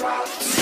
drops.